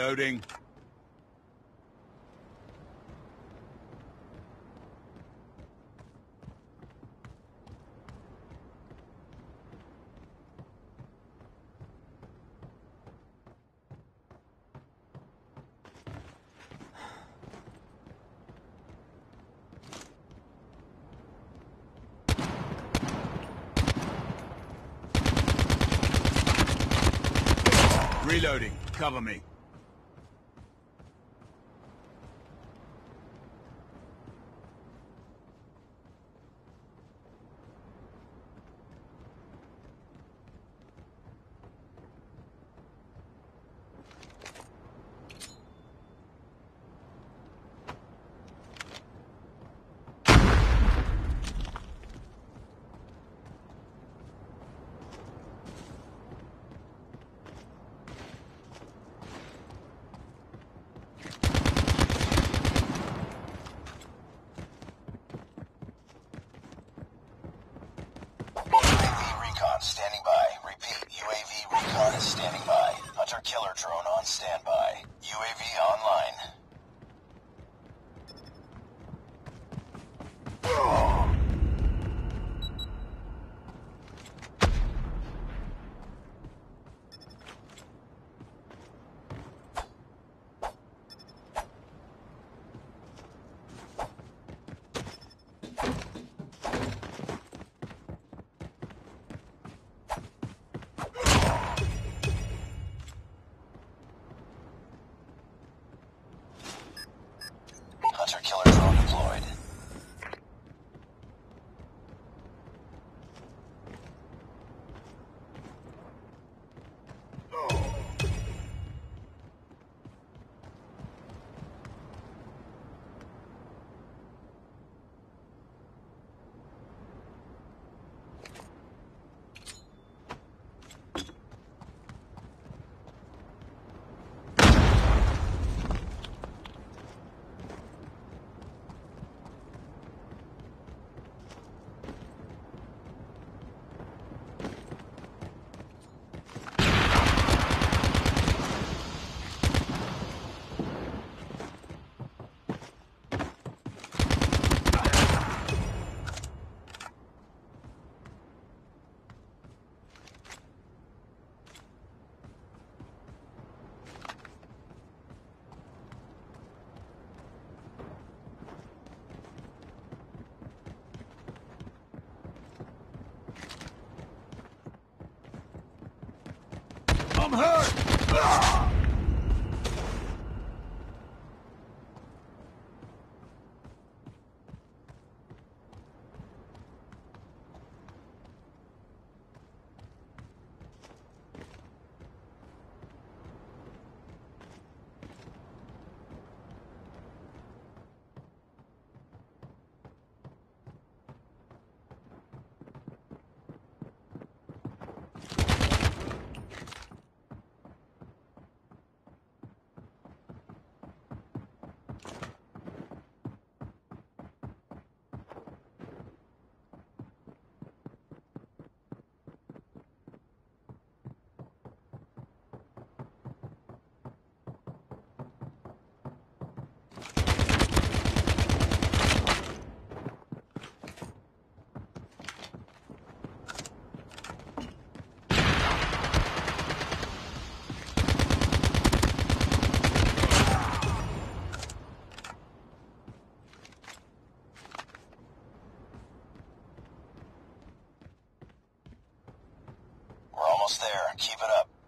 Reloading. Reloading. Cover me. Almost there. Keep it up.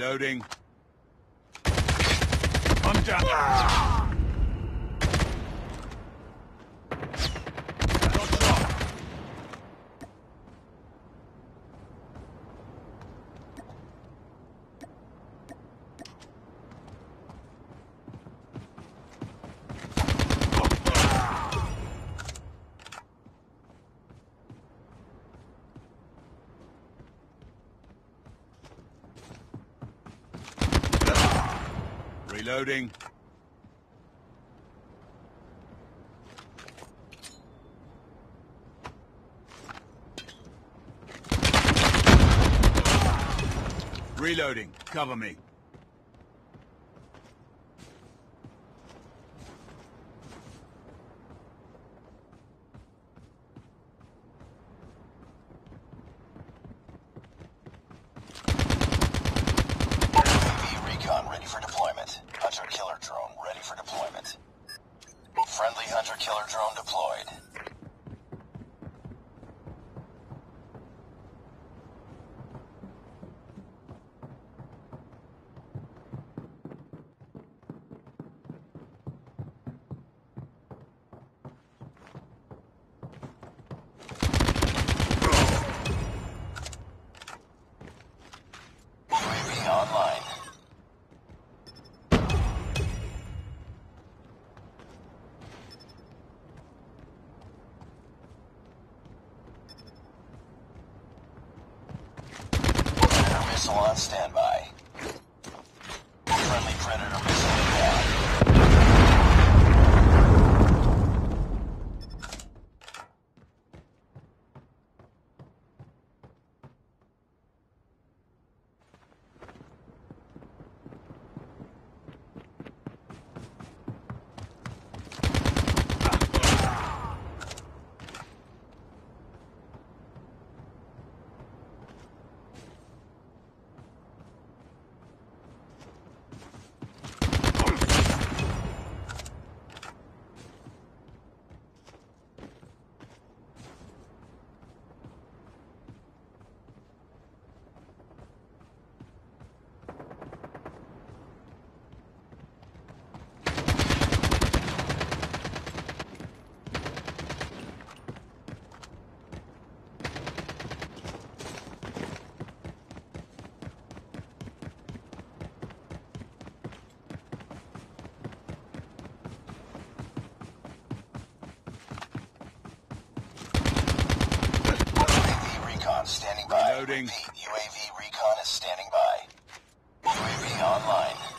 Reloading. I'm down. Reloading. Reloading. Cover me. Deployed. Reloading. UAV recon is standing by. UAV online.